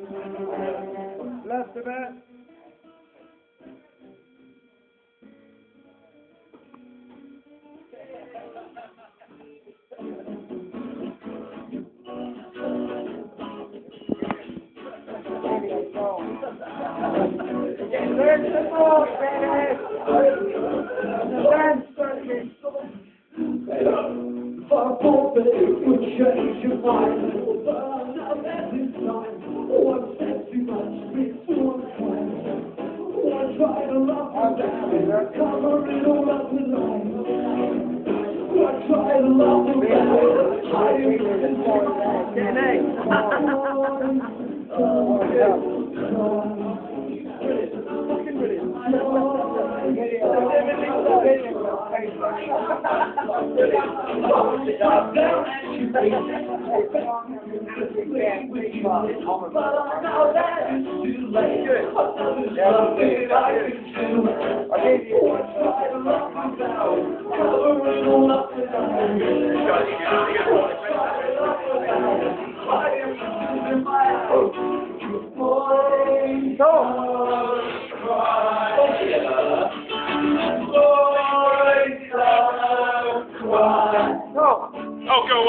Left a bit. There's the ball, Dennis! Dance, Dennis! For try to love you back, hide it inside. Dennis! I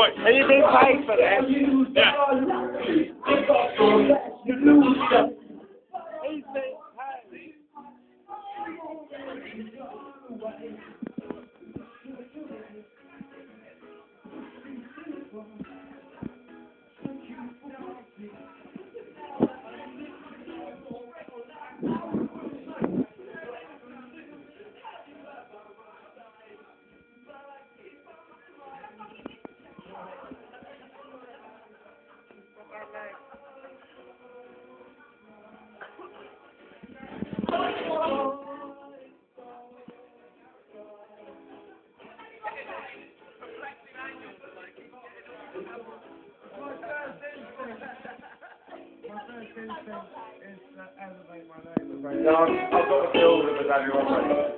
Away. Are you being paid for that. Yeah. He's being paid. No, I've got a build of a Daniel Opera.